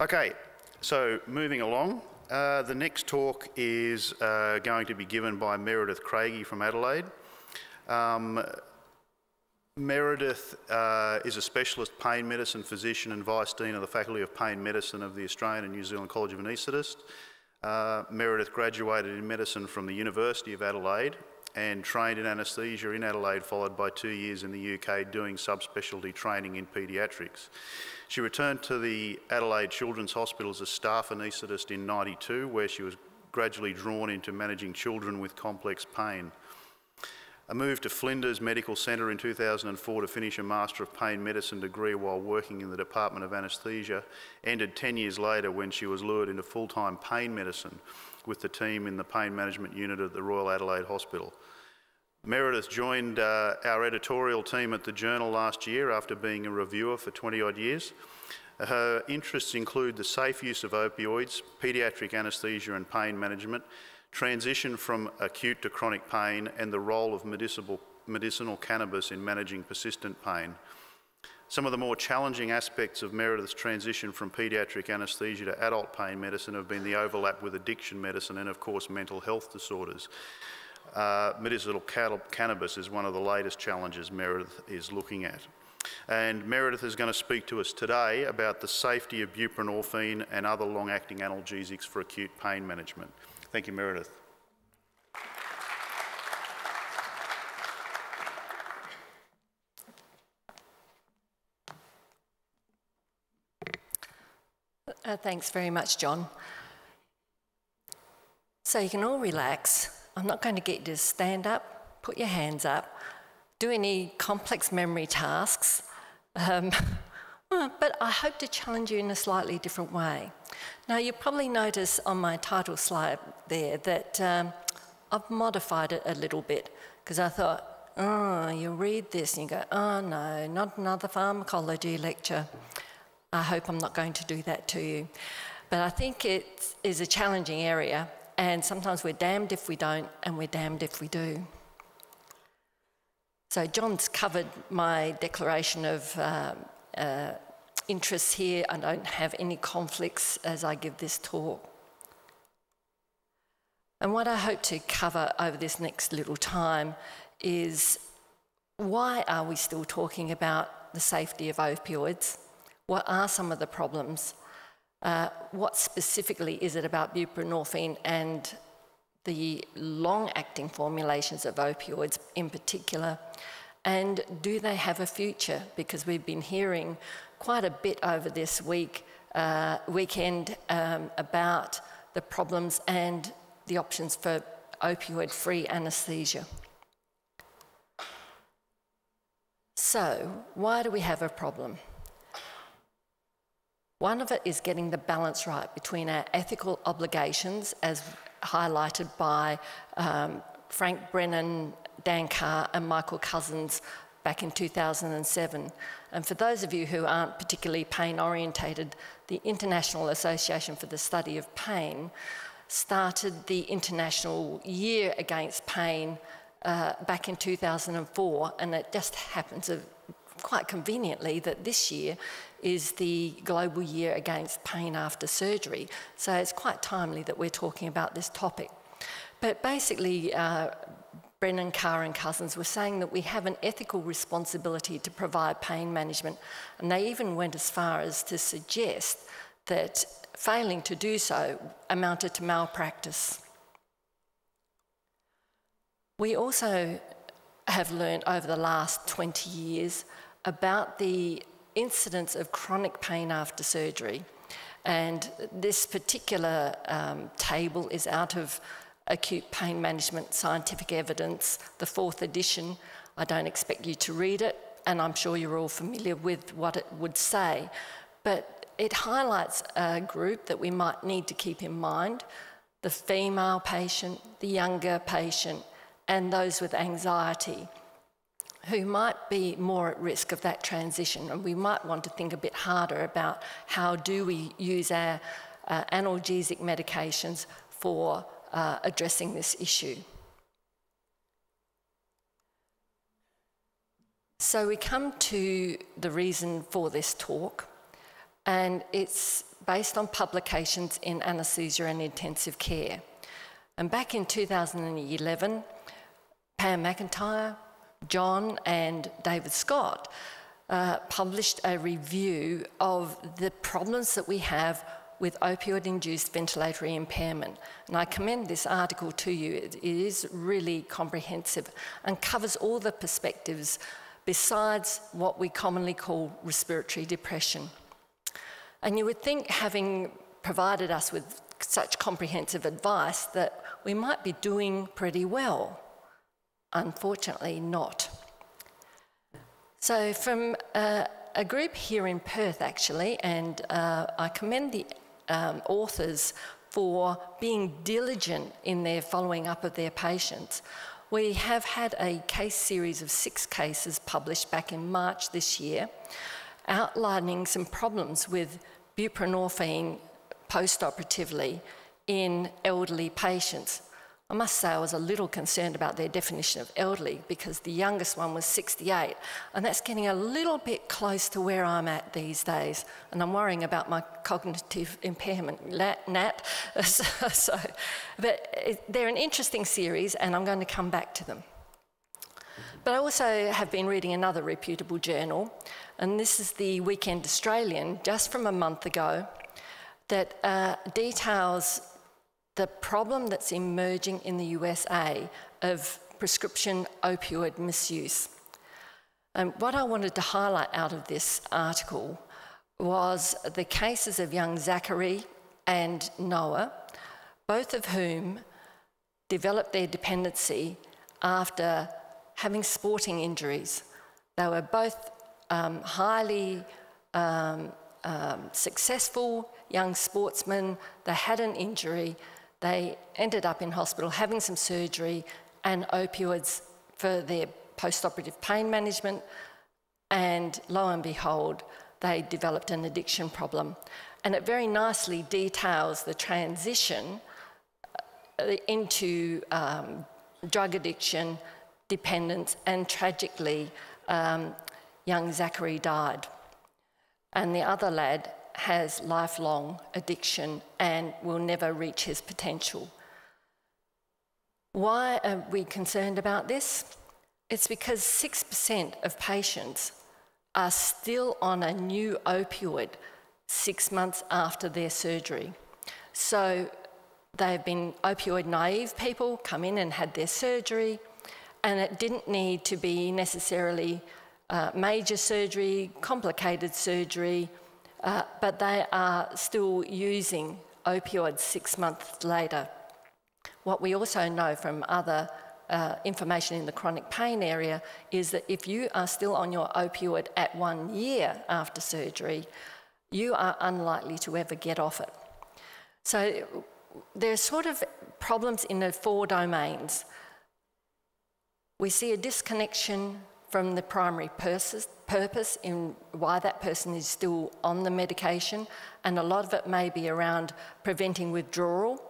Okay, so moving along, uh, the next talk is uh, going to be given by Meredith Craigie from Adelaide. Um, Meredith uh, is a specialist pain medicine physician and Vice Dean of the Faculty of Pain Medicine of the Australian and New Zealand College of Anaesthetists. Uh, Meredith graduated in medicine from the University of Adelaide and trained in anaesthesia in Adelaide, followed by two years in the UK doing subspecialty training in paediatrics. She returned to the Adelaide Children's Hospital as a staff anaesthetist in 92, where she was gradually drawn into managing children with complex pain. A move to Flinders Medical Centre in 2004 to finish a Master of Pain Medicine degree while working in the Department of Anaesthesia ended 10 years later when she was lured into full-time pain medicine with the team in the pain management unit at the Royal Adelaide Hospital. Meredith joined uh, our editorial team at the Journal last year after being a reviewer for 20 odd years. Her interests include the safe use of opioids, paediatric anaesthesia and pain management, transition from acute to chronic pain, and the role of medicinal, medicinal cannabis in managing persistent pain. Some of the more challenging aspects of Meredith's transition from paediatric anaesthesia to adult pain medicine have been the overlap with addiction medicine and, of course, mental health disorders. Uh, medicinal cannabis is one of the latest challenges Meredith is looking at. And Meredith is going to speak to us today about the safety of buprenorphine and other long-acting analgesics for acute pain management. Thank you, Meredith. Uh, thanks very much, John. So you can all relax. I'm not going to get you to stand up, put your hands up, do any complex memory tasks, um, but I hope to challenge you in a slightly different way. Now, you probably notice on my title slide there that um, I've modified it a little bit because I thought, oh, you read this and you go, oh no, not another pharmacology lecture. I hope I'm not going to do that to you. But I think it is a challenging area, and sometimes we're damned if we don't, and we're damned if we do. So, John's covered my declaration of uh, uh, interests here. I don't have any conflicts as I give this talk. And what I hope to cover over this next little time is why are we still talking about the safety of opioids? What are some of the problems? Uh, what specifically is it about buprenorphine and the long acting formulations of opioids in particular? And do they have a future? Because we've been hearing quite a bit over this week, uh, weekend um, about the problems and the options for opioid-free anaesthesia. So, why do we have a problem? One of it is getting the balance right between our ethical obligations, as highlighted by um, Frank Brennan, Dan Carr, and Michael Cousins back in 2007. And for those of you who aren't particularly pain orientated, the International Association for the Study of Pain started the International Year Against Pain uh, back in 2004, and it just happens quite conveniently that this year is the Global Year Against Pain After Surgery. So it's quite timely that we're talking about this topic. But basically, uh, Brennan, Carr and Cousins were saying that we have an ethical responsibility to provide pain management, and they even went as far as to suggest that failing to do so amounted to malpractice. We also have learned over the last 20 years about the incidence of chronic pain after surgery. And this particular um, table is out of Acute Pain Management Scientific Evidence, the fourth edition. I don't expect you to read it, and I'm sure you're all familiar with what it would say. But it highlights a group that we might need to keep in mind the female patient, the younger patient, and those with anxiety who might be more at risk of that transition. And we might want to think a bit harder about how do we use our uh, analgesic medications for uh, addressing this issue. So we come to the reason for this talk, and it's based on publications in anaesthesia and intensive care. And back in 2011, Pam Macintyre, John, and David Scott uh, published a review of the problems that we have with opioid induced ventilatory impairment. And I commend this article to you. it, it is really comprehensive and covers all the perspectives besides what we commonly call respiratory depression. And you would think, having provided us with such comprehensive advice, that we might be doing pretty well. Unfortunately, not. So, from uh, a group here in Perth, actually, and uh, I commend the um, authors for being diligent in their following up of their patients. We have had a case series of six cases published back in March this year, outlining some problems with buprenorphine post-operatively in elderly patients. I must say I was a little concerned about their definition of elderly because the youngest one was 68, and that's getting a little bit close to where I'm at these days, and I'm worrying about my cognitive impairment, Nat. so, but they're an interesting series, and I'm going to come back to them. But I also have been reading another reputable journal, and this is the Weekend Australian, just from a month ago, that uh, details the problem that's emerging in the USA of prescription opioid misuse. And what I wanted to highlight out of this article was the cases of young Zachary and Noah, both of whom developed their dependency after having sporting injuries. They were both um, highly um, um, successful young sportsmen. They had an injury they ended up in hospital having some surgery and opioids for their post-operative pain management, and lo and behold, they developed an addiction problem. And it very nicely details the transition uh, into um, drug addiction, dependence, and tragically, um, young Zachary died. And the other lad has lifelong addiction and will never reach his potential. Why are we concerned about this? It's because 6% of patients are still on a new opioid six months after their surgery. So they've been opioid naive people, come in and had their surgery, and it didn't need to be necessarily uh, major surgery, complicated surgery, uh, but they are still using opioids six months later. What we also know from other uh, information in the chronic pain area is that if you are still on your opioid at one year after surgery, you are unlikely to ever get off it. So there's sort of problems in the four domains. We see a disconnection from the primary purpose in why that person is still on the medication, and a lot of it may be around preventing withdrawal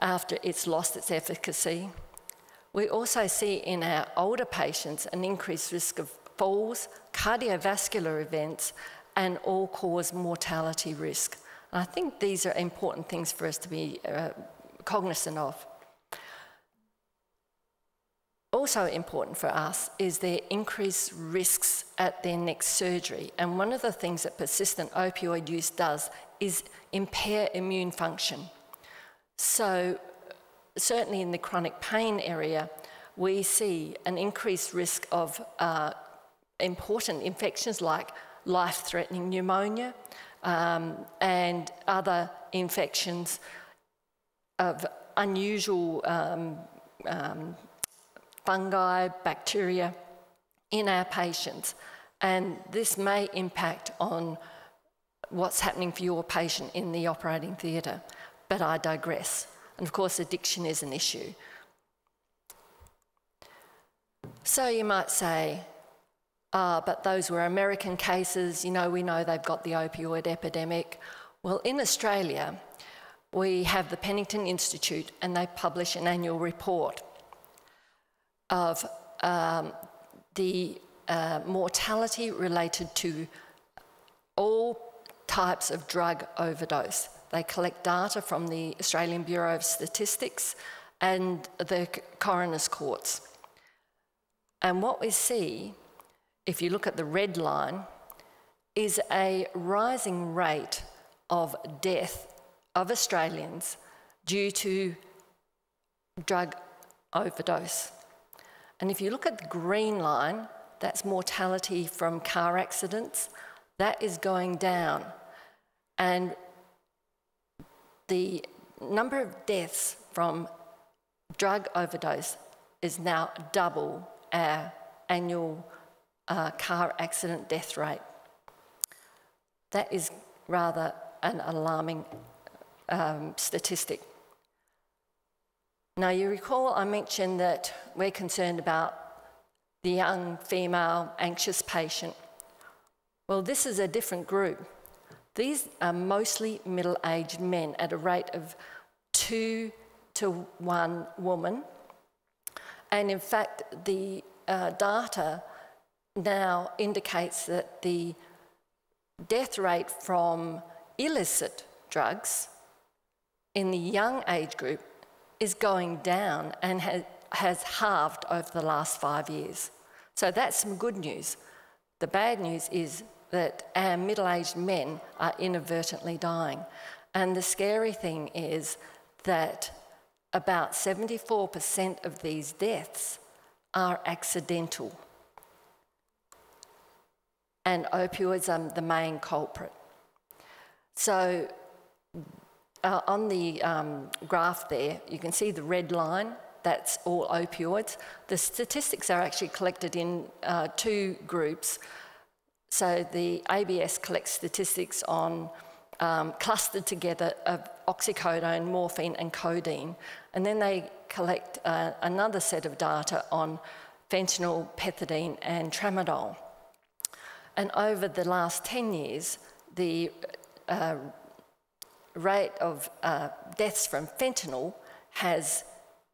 after it's lost its efficacy. We also see in our older patients an increased risk of falls, cardiovascular events, and all cause mortality risk. And I think these are important things for us to be uh, cognizant of. Also important for us is their increased risks at their next surgery. And one of the things that persistent opioid use does is impair immune function. So certainly in the chronic pain area, we see an increased risk of uh, important infections like life-threatening pneumonia um, and other infections of unusual um, um, fungi, bacteria in our patients. And this may impact on what's happening for your patient in the operating theatre. But I digress. And of course, addiction is an issue. So you might say, ah, but those were American cases, you know, we know they've got the opioid epidemic. Well, in Australia, we have the Pennington Institute and they publish an annual report of um, the uh, mortality related to all types of drug overdose. They collect data from the Australian Bureau of Statistics and the coroner's courts. And what we see, if you look at the red line, is a rising rate of death of Australians due to drug overdose. And if you look at the green line, that's mortality from car accidents, that is going down. And the number of deaths from drug overdose is now double our annual uh, car accident death rate. That is rather an alarming um, statistic. Now, you recall I mentioned that we're concerned about the young female anxious patient. Well, this is a different group. These are mostly middle aged men at a rate of two to one woman. And in fact, the uh, data now indicates that the death rate from illicit drugs in the young age group is going down and has, halved over the last five years. So that's some good news. The bad news is that our middle aged men are inadvertently dying. And the scary thing is that about 74% of these deaths are accidental. And opioids are the main culprit. So uh, on the um, graph there, you can see the red line, that's all opioids. The statistics are actually collected in uh, two groups. So the ABS collects statistics on um, clustered together of oxycodone, morphine, and codeine. And then they collect uh, another set of data on fentanyl, pethidine, and tramadol. And over the last 10 years, the uh, rate of uh, deaths from fentanyl has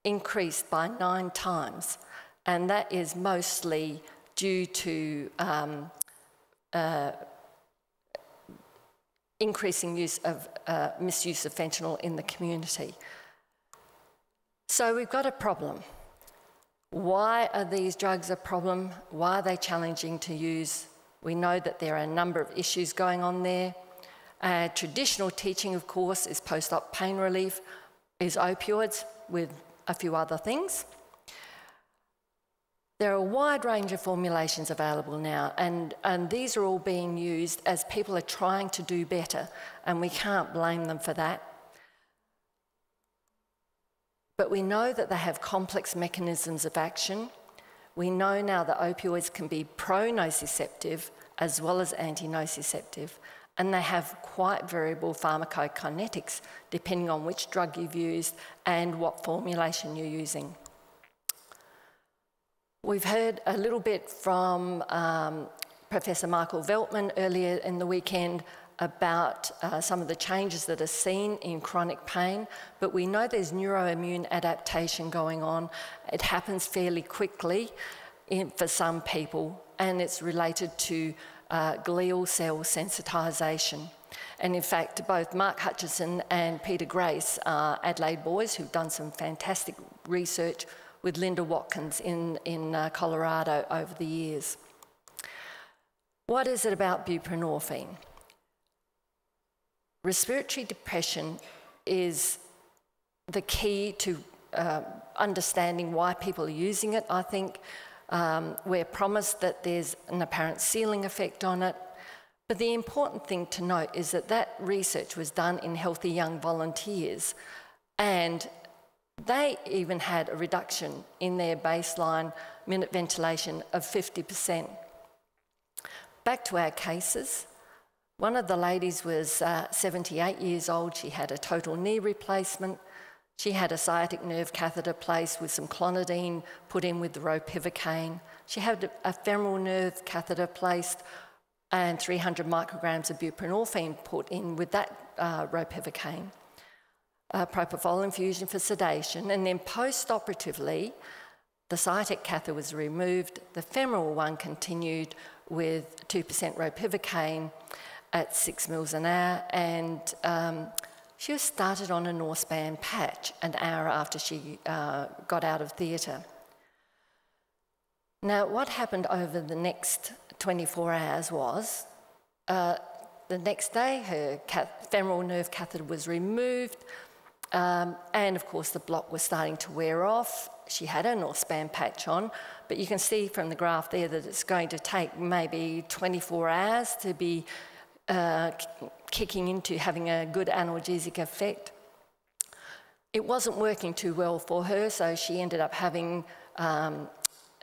increased by nine times. And that is mostly due to um, uh, increasing use of uh, misuse of fentanyl in the community. So we've got a problem. Why are these drugs a problem? Why are they challenging to use? We know that there are a number of issues going on there. Uh, traditional teaching, of course, is post-op pain relief, is opioids with a few other things. There are a wide range of formulations available now, and, and these are all being used as people are trying to do better, and we can't blame them for that. But we know that they have complex mechanisms of action. We know now that opioids can be pro nociceptive as well as anti nociceptive, and they have quite variable pharmacokinetics depending on which drug you've used and what formulation you're using. We've heard a little bit from um, Professor Michael Veltman earlier in the weekend about uh, some of the changes that are seen in chronic pain, but we know there's neuroimmune adaptation going on. It happens fairly quickly in, for some people, and it's related to uh, glial cell sensitisation. And in fact, both Mark Hutchinson and Peter Grace are Adelaide boys who've done some fantastic research with Linda Watkins in, in uh, Colorado over the years. What is it about buprenorphine? Respiratory depression is the key to uh, understanding why people are using it. I think um, we're promised that there's an apparent ceiling effect on it. But the important thing to note is that that research was done in healthy young volunteers and they even had a reduction in their baseline minute ventilation of 50%. Back to our cases. One of the ladies was uh, 78 years old. She had a total knee replacement. She had a sciatic nerve catheter placed with some clonidine put in with the ropivacaine. She had a femoral nerve catheter placed and 300 micrograms of buprenorphine put in with that uh, ropivacaine uh, propofol infusion for sedation, and then post-operatively, the sciatic catheter was removed, the femoral one continued with 2% ropivacaine, at six mils an hour, and um, she was started on a Norspan patch an hour after she uh, got out of theatre. Now, what happened over the next 24 hours was uh, the next day her femoral nerve catheter was removed, um, and of course the block was starting to wear off. She had a Norspan patch on, but you can see from the graph there that it's going to take maybe 24 hours to be uh, kicking into having a good analgesic effect. It wasn't working too well for her, so she ended up having um,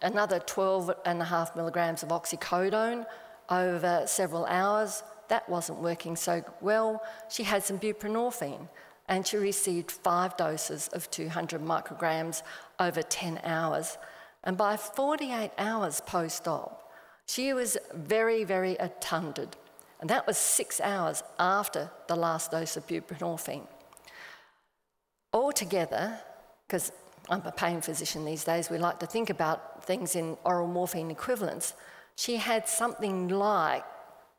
another 12 and a half milligrams of oxycodone over several hours. That wasn't working so well. She had some buprenorphine and she received five doses of 200 micrograms over 10 hours. And by 48 hours post op, she was very, very obtunded. And that was six hours after the last dose of buprenorphine. Altogether, because I'm a pain physician these days, we like to think about things in oral morphine equivalents. She had something like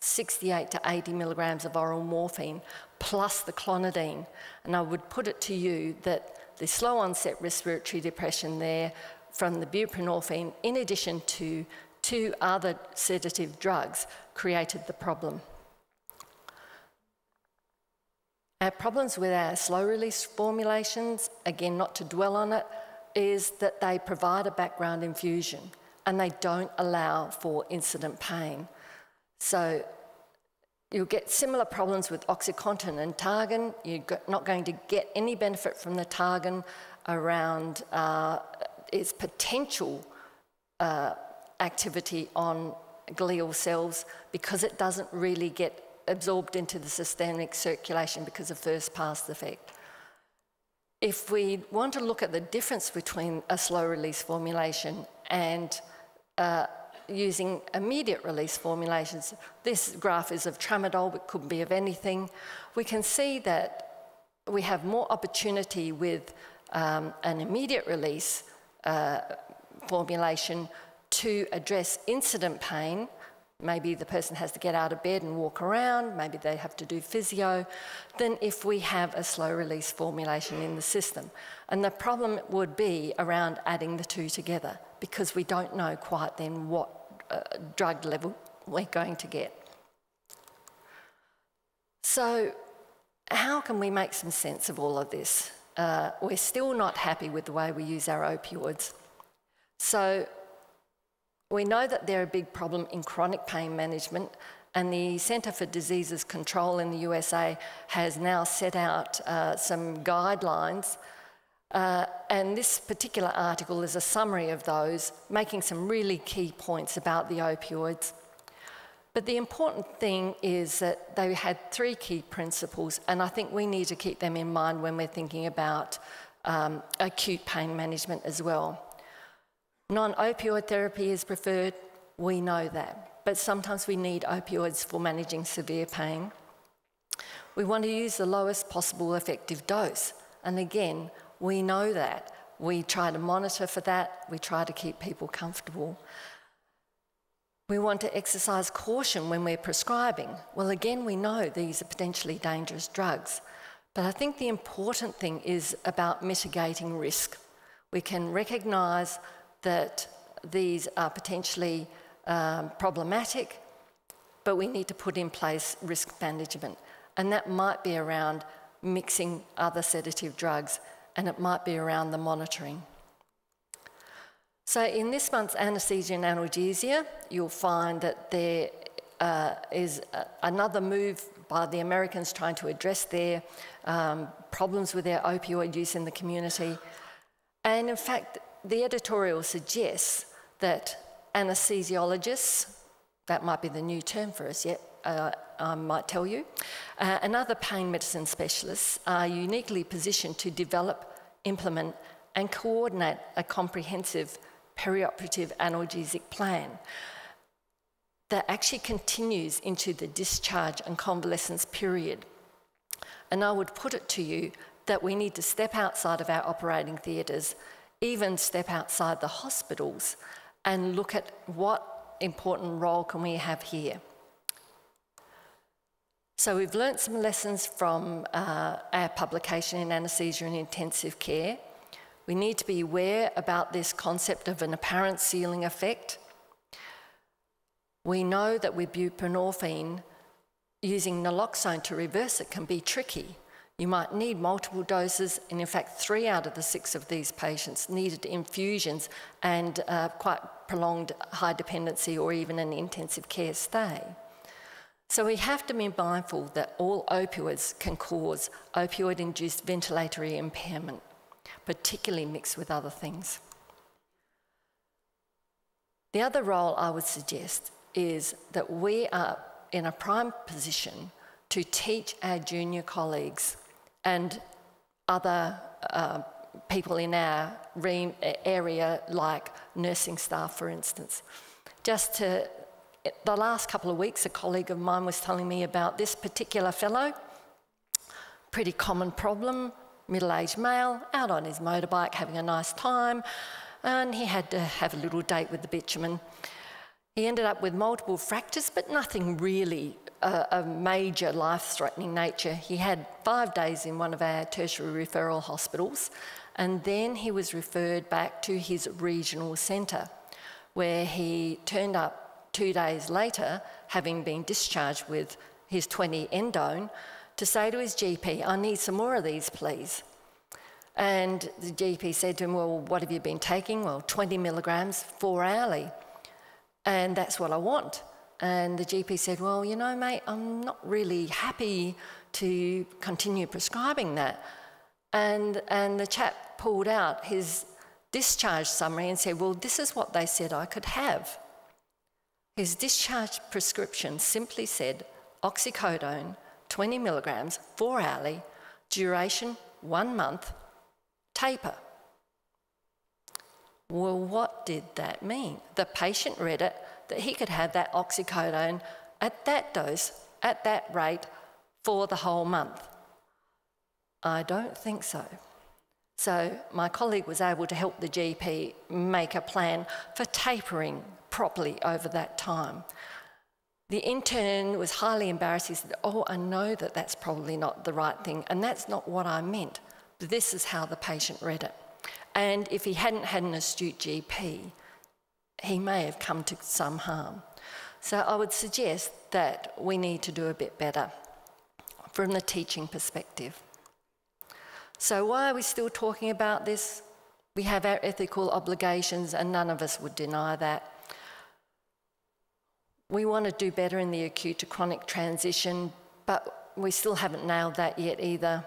68 to 80 milligrams of oral morphine plus the clonidine. And I would put it to you that the slow onset respiratory depression there from the buprenorphine, in addition to two other sedative drugs, created the problem. Our problems with our slow release formulations, again, not to dwell on it, is that they provide a background infusion and they don't allow for incident pain. So you'll get similar problems with OxyContin and Targin. You're not going to get any benefit from the Targin around uh, its potential uh, activity on glial cells because it doesn't really get absorbed into the systemic circulation because of first pass effect. If we want to look at the difference between a slow release formulation and uh, using immediate release formulations, this graph is of tramadol, but could be of anything, we can see that we have more opportunity with um, an immediate release uh, formulation to address incident pain maybe the person has to get out of bed and walk around, maybe they have to do physio, than if we have a slow release formulation in the system. And the problem would be around adding the two together because we don't know quite then what uh, drug level we're going to get. So, how can we make some sense of all of this? Uh, we're still not happy with the way we use our opioids. So, we know that they're a big problem in chronic pain management, and the Centre for Diseases Control in the USA has now set out uh, some guidelines. Uh, and this particular article is a summary of those, making some really key points about the opioids. But the important thing is that they had three key principles, and I think we need to keep them in mind when we're thinking about um, acute pain management as well. Non opioid therapy is preferred, we know that, but sometimes we need opioids for managing severe pain. We want to use the lowest possible effective dose, and again, we know that. We try to monitor for that, we try to keep people comfortable. We want to exercise caution when we're prescribing. Well, again, we know these are potentially dangerous drugs, but I think the important thing is about mitigating risk. We can recognise that these are potentially um, problematic, but we need to put in place risk management. And that might be around mixing other sedative drugs, and it might be around the monitoring. So in this month's anaesthesia and analgesia, you'll find that there uh, is another move by the Americans trying to address their um, problems with their opioid use in the community. And in fact, the editorial suggests that anesthesiologists, that might be the new term for us yet, uh, I might tell you, uh, and other pain medicine specialists are uniquely positioned to develop, implement, and coordinate a comprehensive perioperative analgesic plan that actually continues into the discharge and convalescence period. And I would put it to you that we need to step outside of our operating theatres even step outside the hospitals and look at what important role can we have here. So we've learnt some lessons from uh, our publication in anaesthesia and intensive care. We need to be aware about this concept of an apparent ceiling effect. We know that with buprenorphine, using naloxone to reverse it can be tricky. You might need multiple doses, and in fact, three out of the six of these patients needed infusions and uh, quite prolonged high dependency or even an intensive care stay. So we have to be mindful that all opioids can cause opioid induced ventilatory impairment, particularly mixed with other things. The other role I would suggest is that we are in a prime position to teach our junior colleagues and other uh, people in our area, like nursing staff, for instance, just to the last couple of weeks, a colleague of mine was telling me about this particular fellow. Pretty common problem, middle aged male, out on his motorbike having a nice time, and he had to have a little date with the bitumen. He ended up with multiple fractures, but nothing really uh, a major life threatening nature. He had five days in one of our tertiary referral hospitals, and then he was referred back to his regional centre, where he turned up two days later, having been discharged with his 20 endone, to say to his GP, I need some more of these, please. And the GP said to him, Well, what have you been taking? Well, 20 milligrams, four hourly. And that's what I want. And the GP said, Well, you know, mate, I'm not really happy to continue prescribing that. And, and the chap pulled out his discharge summary and said, Well, this is what they said I could have. His discharge prescription simply said oxycodone, 20 milligrams, four hourly, duration one month, taper. Well, what did that mean? The patient read it that he could have that oxycodone at that dose, at that rate, for the whole month. I don't think so. So, my colleague was able to help the GP make a plan for tapering properly over that time. The intern was highly embarrassed. He said, Oh, I know that that's probably not the right thing, and that's not what I meant. But this is how the patient read it. And if he hadn't had an astute GP, he may have come to some harm. So I would suggest that we need to do a bit better from the teaching perspective. So, why are we still talking about this? We have our ethical obligations, and none of us would deny that. We want to do better in the acute to chronic transition, but we still haven't nailed that yet either.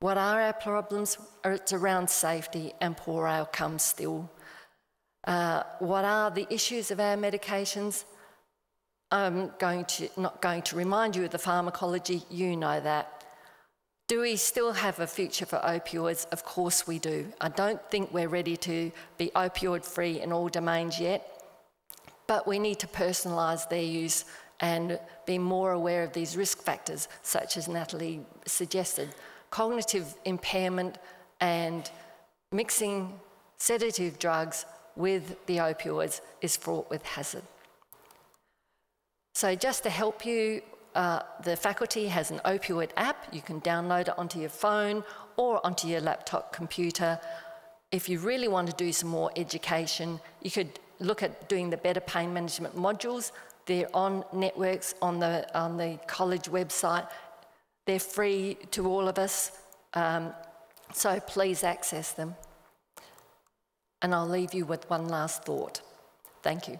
What are our problems? It's around safety and poor outcomes still. Uh, what are the issues of our medications? I'm going to, not going to remind you of the pharmacology, you know that. Do we still have a future for opioids? Of course we do. I don't think we're ready to be opioid free in all domains yet but we need to personalise their use and be more aware of these risk factors, such as Natalie suggested. Cognitive impairment and mixing sedative drugs with the opioids is fraught with hazard. So, just to help you, uh, the faculty has an opioid app. You can download it onto your phone or onto your laptop computer. If you really want to do some more education, you could look at doing the better pain management modules. They're on networks on the, on the college website. They're free to all of us, um, so please access them. And I'll leave you with one last thought. Thank you.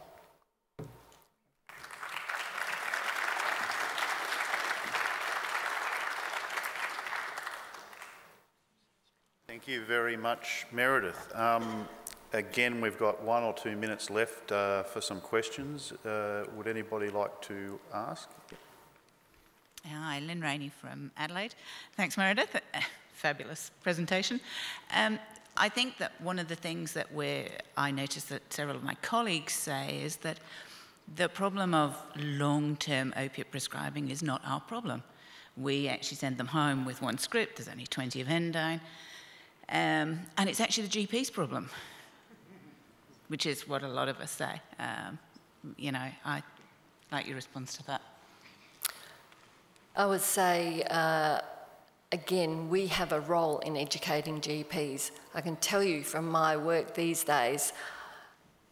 Thank you very much, Meredith. Um, Again, we've got one or two minutes left uh, for some questions. Uh, would anybody like to ask? Hi, Lynn Rainey from Adelaide. Thanks, Meredith. Fabulous presentation. Um, I think that one of the things that we I notice that several of my colleagues say is that the problem of long-term opiate prescribing is not our problem. We actually send them home with one script, there's only 20 of endone, um, and it's actually the GP's problem which is what a lot of us say. Um, you know, I like your response to that. I would say, uh, again, we have a role in educating GPs. I can tell you from my work these days,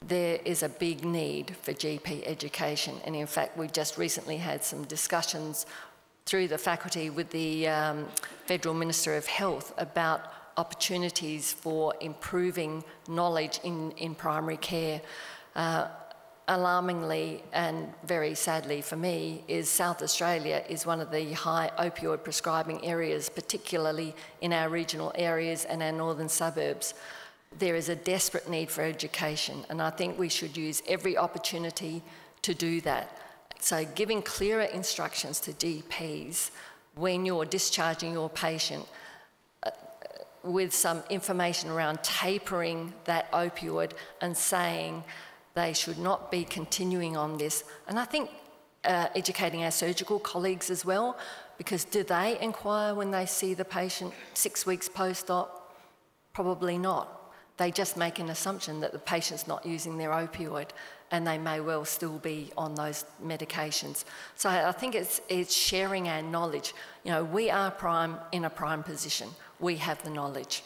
there is a big need for GP education. And in fact, we just recently had some discussions through the faculty with the um, Federal Minister of Health about opportunities for improving knowledge in, in primary care. Uh, alarmingly and very sadly for me is South Australia is one of the high opioid prescribing areas, particularly in our regional areas and our northern suburbs. There is a desperate need for education and I think we should use every opportunity to do that. So giving clearer instructions to GPs when you're discharging your patient uh, with some information around tapering that opioid and saying they should not be continuing on this. And I think uh, educating our surgical colleagues as well, because do they inquire when they see the patient six weeks post-op? Probably not. They just make an assumption that the patient's not using their opioid and they may well still be on those medications. So I think it's, it's sharing our knowledge. You know, we are prime in a prime position. We have the knowledge.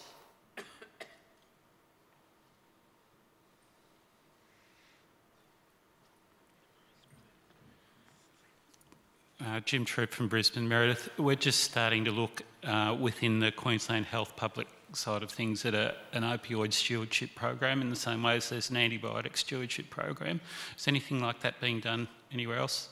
Uh, Jim Troop from Brisbane, Meredith. We're just starting to look uh, within the Queensland Health public side of things at a, an opioid stewardship program in the same way as there's an antibiotic stewardship program. Is anything like that being done anywhere else?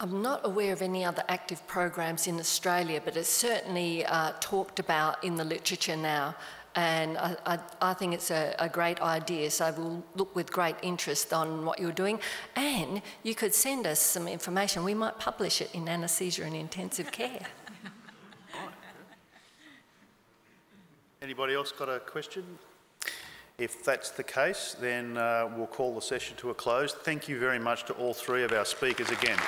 I'm not aware of any other active programs in Australia, but it's certainly uh, talked about in the literature now. And I, I, I think it's a, a, great idea, so we'll look with great interest on what you're doing. And you could send us some information. We might publish it in anaesthesia and intensive care. Anybody else got a question? If that's the case, then uh, we'll call the session to a close. Thank you very much to all three of our speakers again.